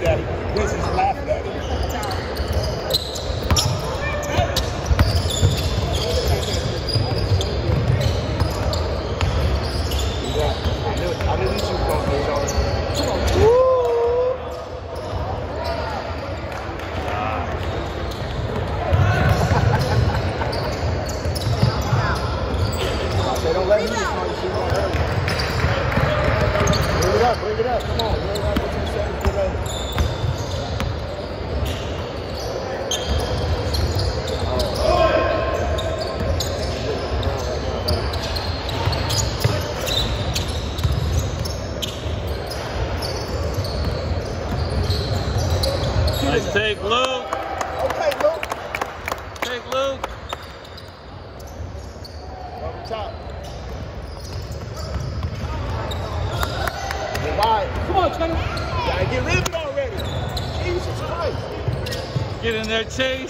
laughing at him. Winston's laughing at him. Yeah, I knew, I knew these two were going to be on. Come on. Woo! I said, don't let me know you shoot on early. Bring it up, bring it up. Come on. You ain't got 15 seconds to go. Nice take, Luke. Okay, Luke. Take Luke. Over top. Get wide. Come on, Tony. Gotta get rid of it already. Jesus Christ. Get in there, Chase.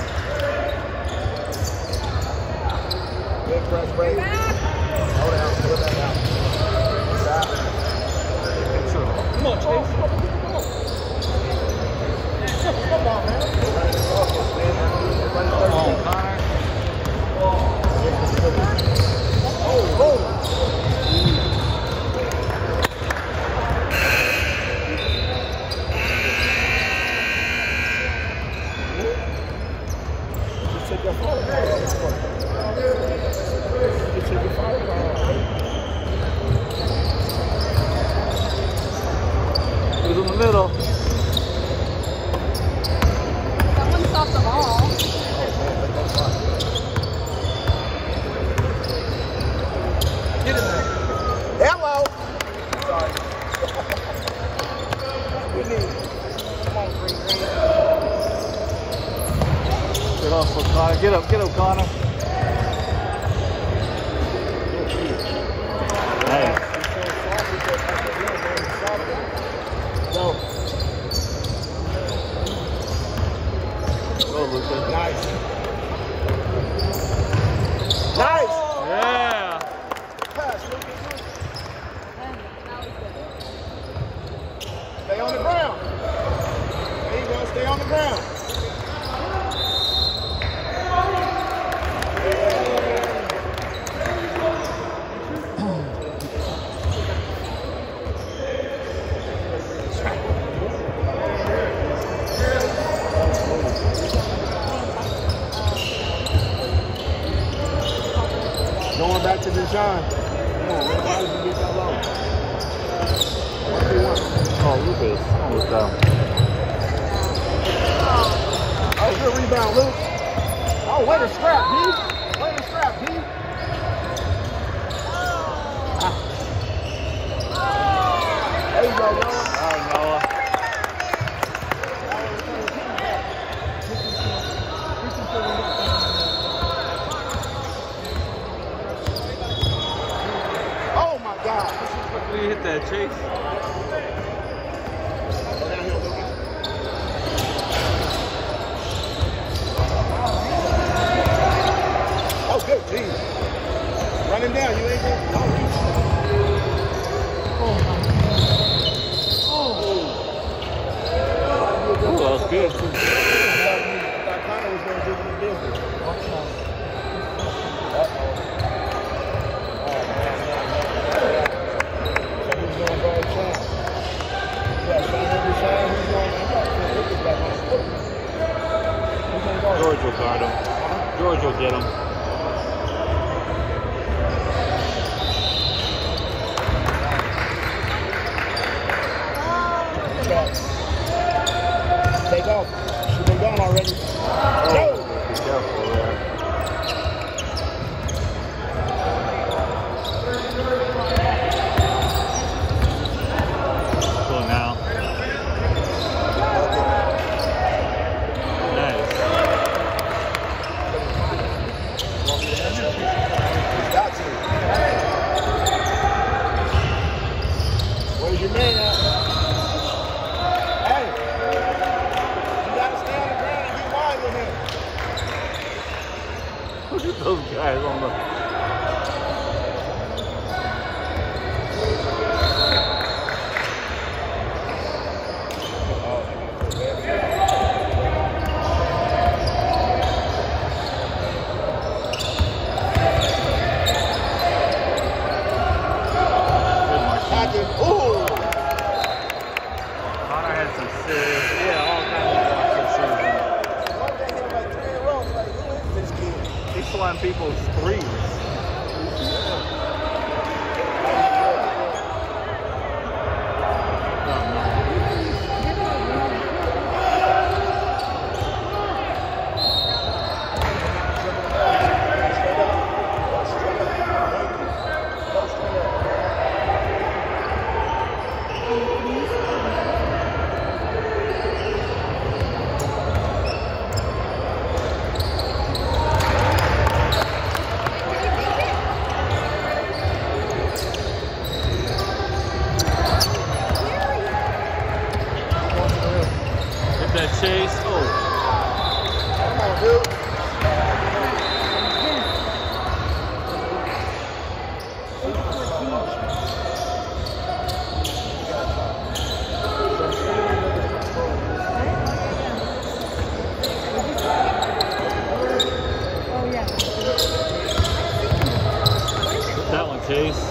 Connor. That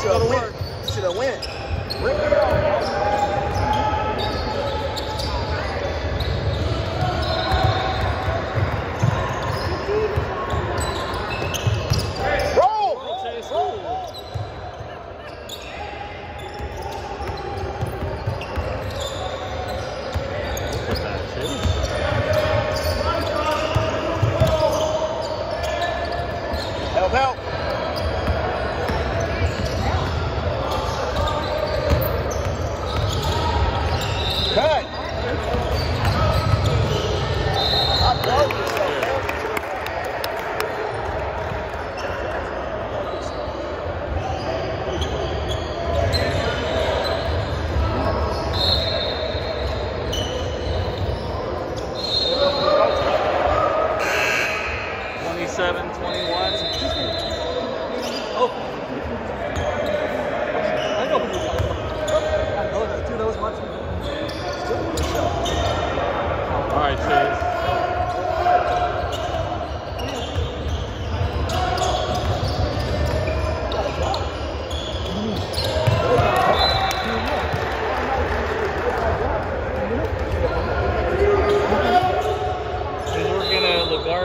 should have went. Should have went.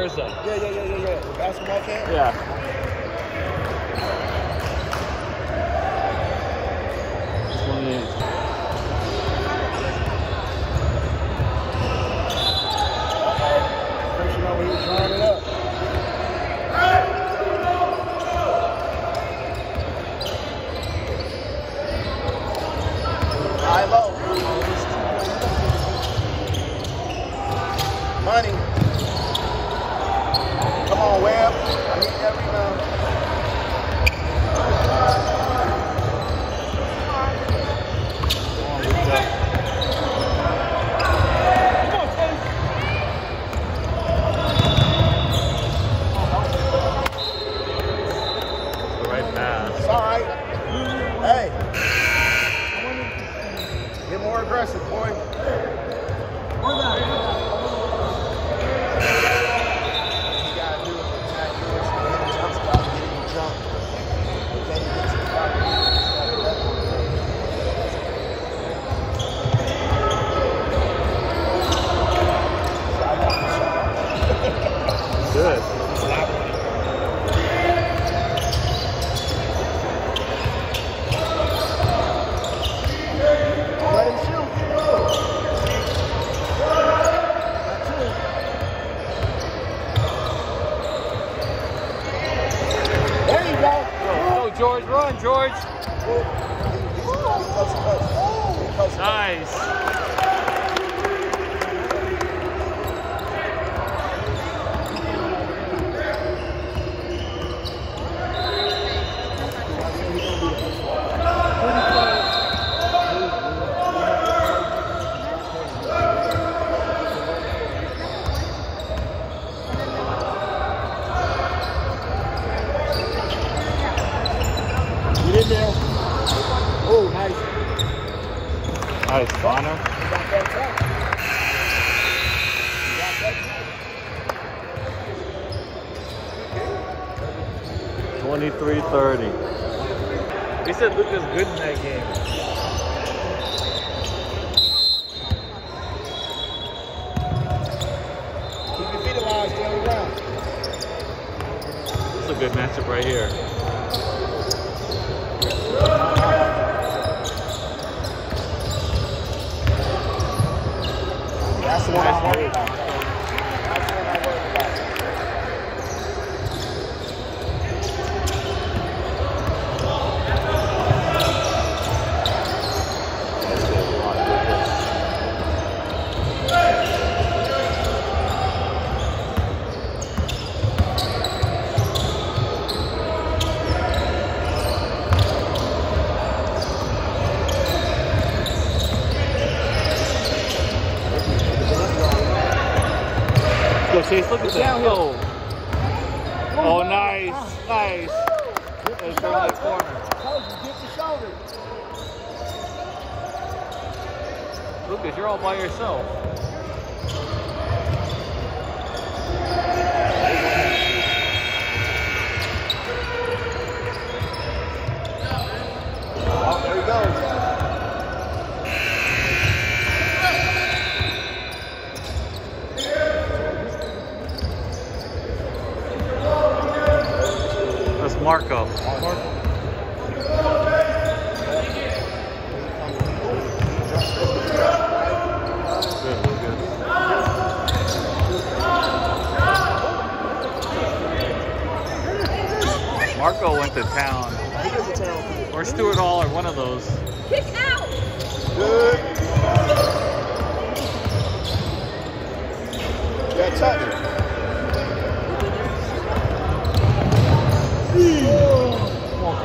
Thursday. Yeah, yeah, yeah, yeah, yeah. Basketball camp? Yeah.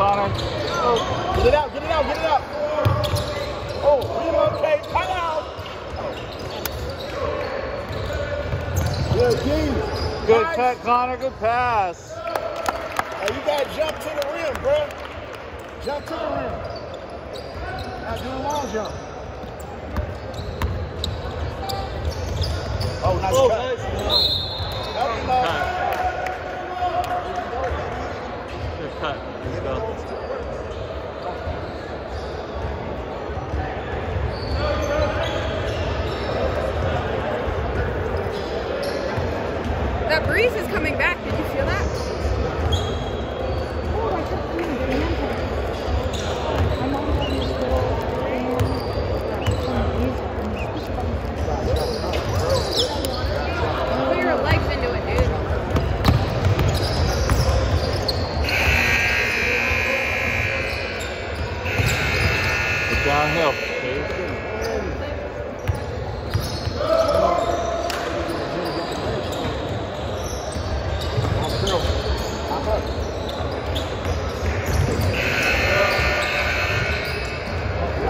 Connor. Oh. Get it it Good Connor. Good pass. Hey, you got to jump to the rim, bro. Jump to the rim. Now do a long jump. Oh, nice oh, cut. Nice. That breeze is coming back.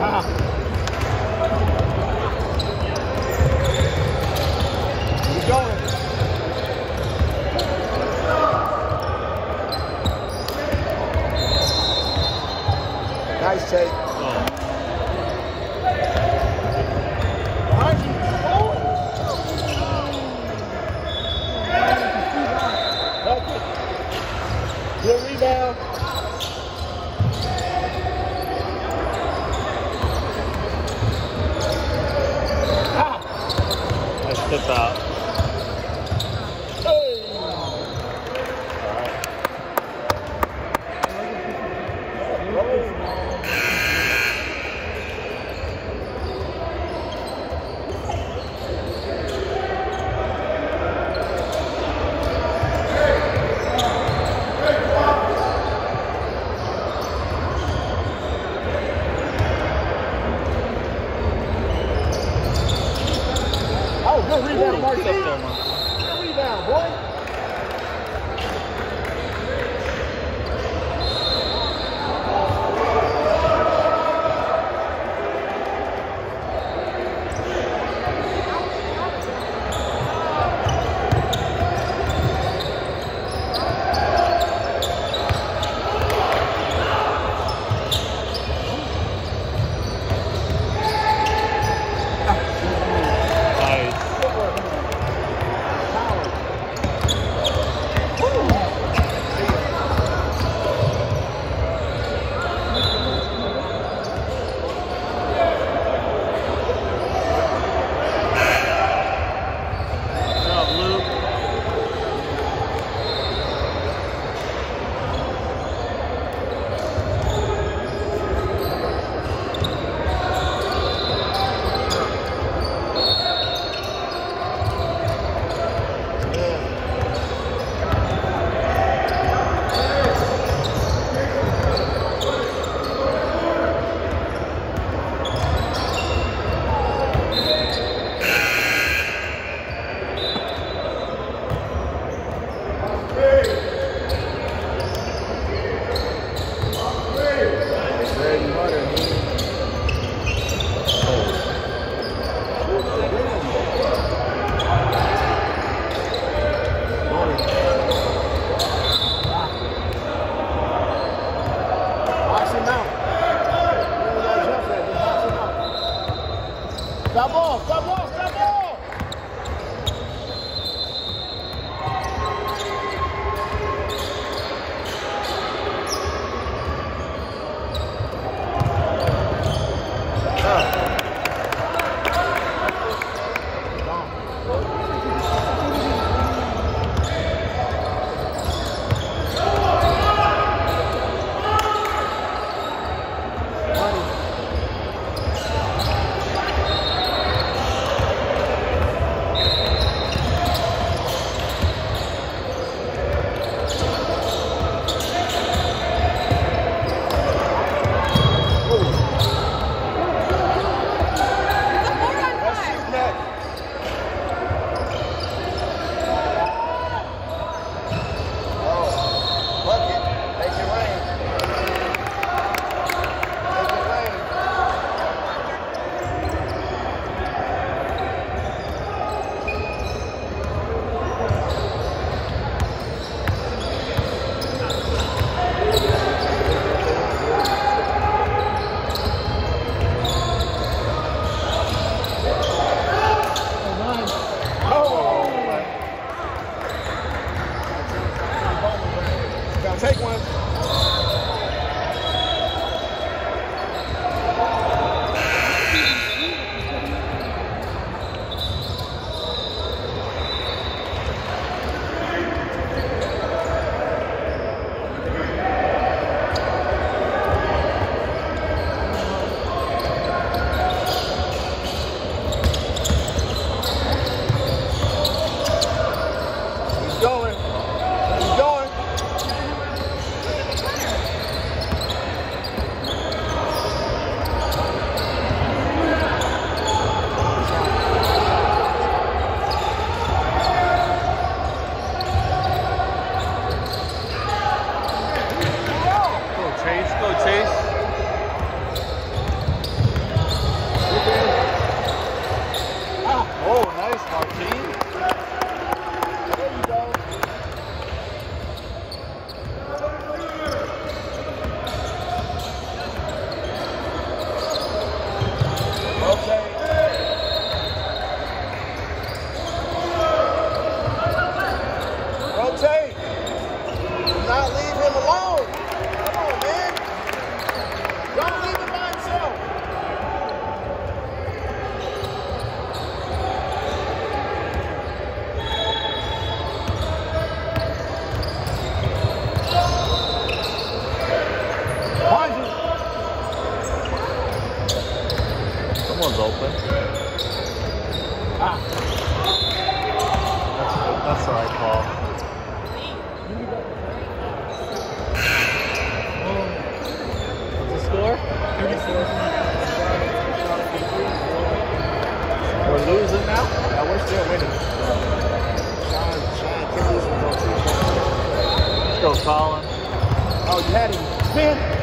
Ah. one's open. Ah. That's, good. that's what I call. What's the score? 34. We're losing now? I wish they were winning. Let's go, Colin. Oh, you had him. Man.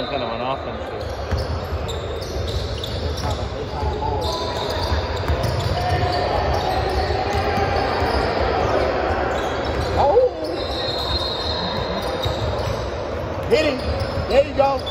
some kind of an offense here. Hit him. There you go.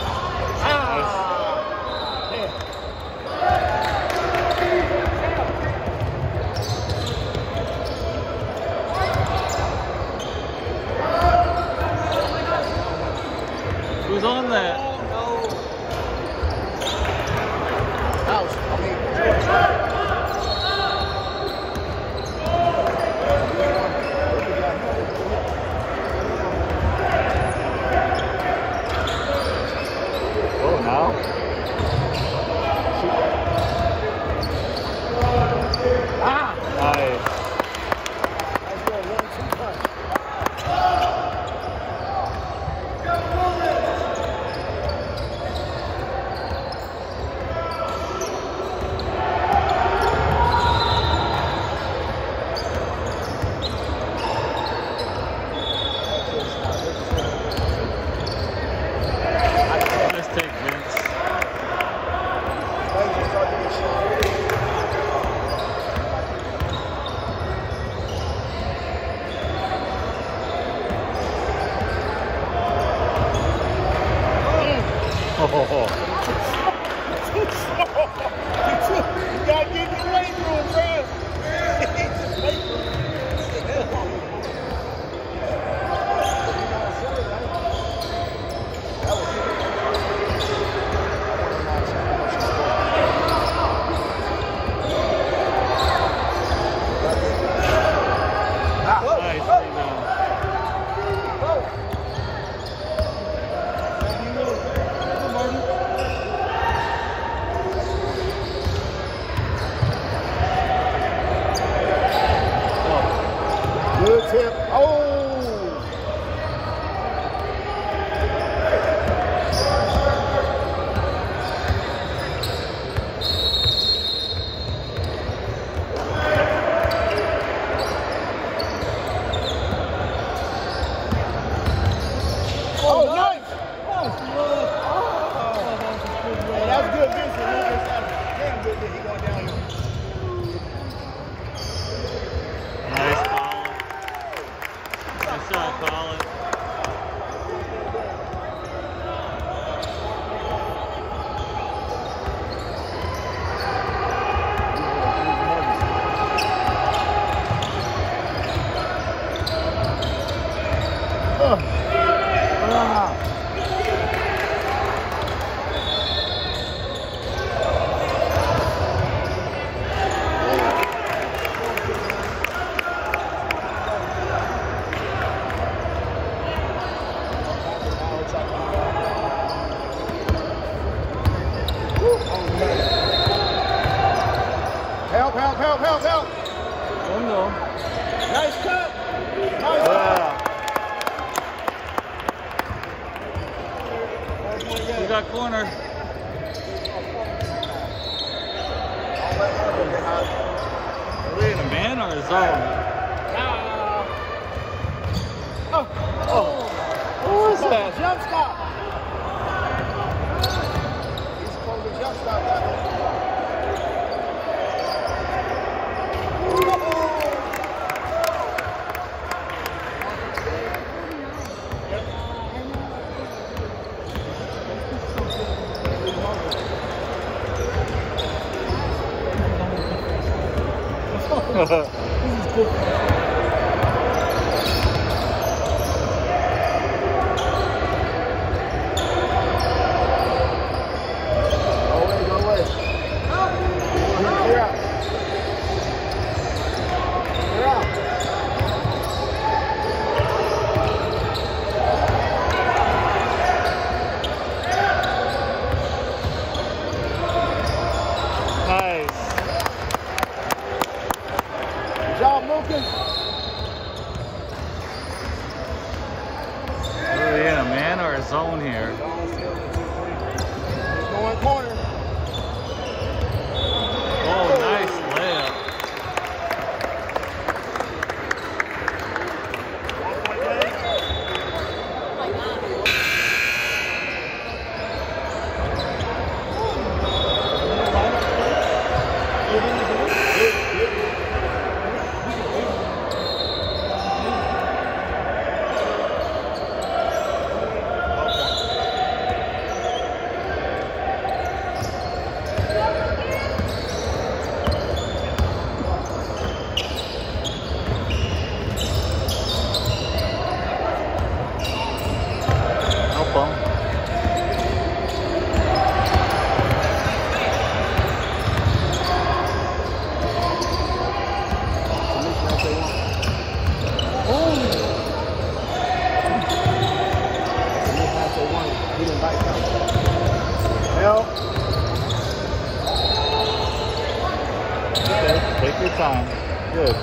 Time. Good.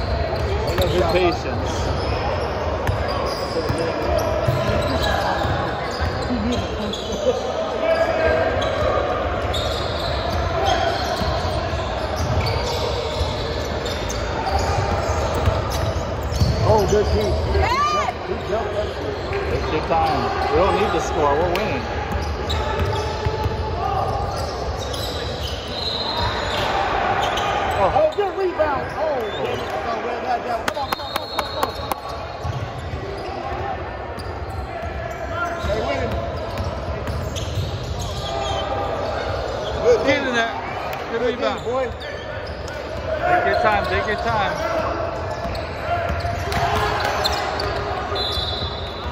Good patience. Oh, good team. Hey! He jumped that shit. Take your time. We don't need to score. We're winning. Oh, good rebound. Oh, damn it. Come on, wear that down. Come on, come on, come on, come on. They winning. Good Get D. in there. Good Good D, rebound. boy. Take your time. Take your time.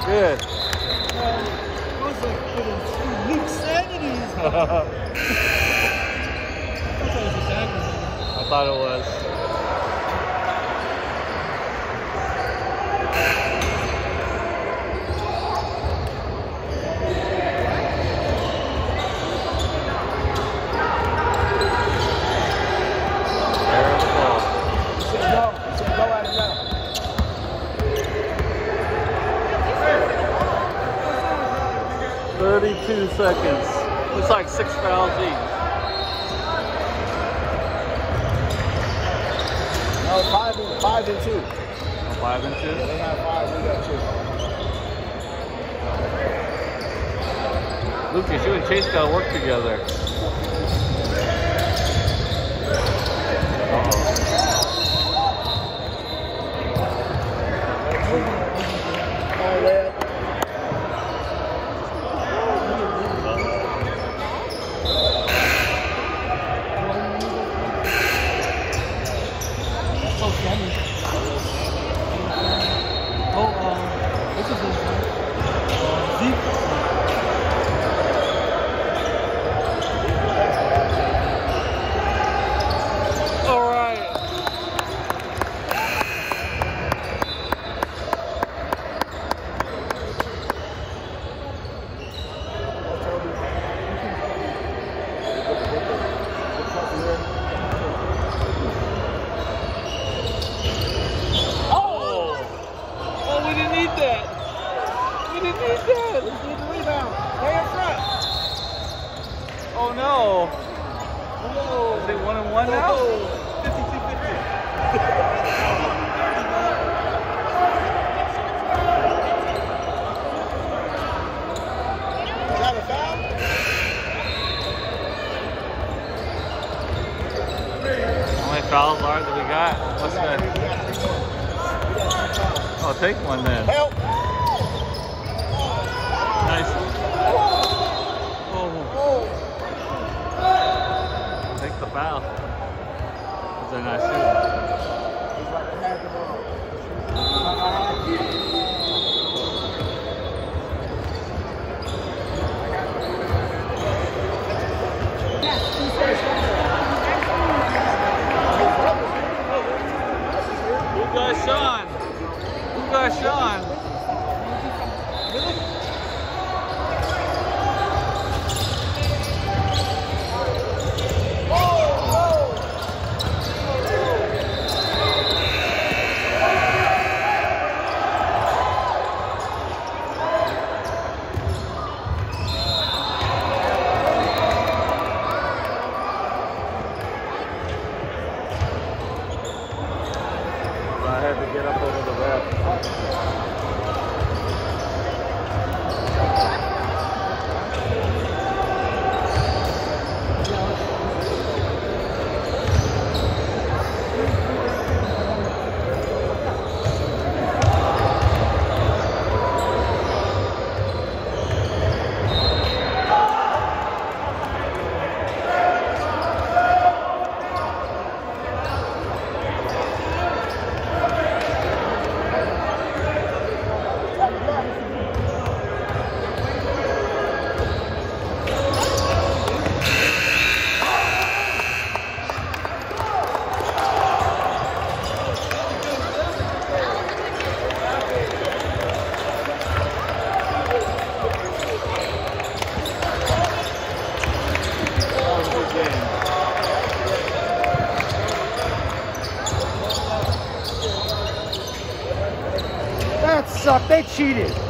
Good. Those are good unique sanities. I thought it was. There's the ball. He said go. He said go out of now. Thirty-two seconds. Looks like six fouls each. No, five and five and two. Five and Yeah, two. they have five. We got two. Lucas, you and Chase gotta work together. Oh, well. All right. Oh! Oh, we didn't need that. We didn't need that. Need the rebound. Stay in front. Oh no. Is it one and one now? 52-50. Is that a foul? How many fouls are that we got? What's fouls. Oh, take one then. Help! Nice. Oh, Oh, take the foul. Like a got Sean? Got Sean? I had to get up over the ref. That was a good game. That sucked. They cheated.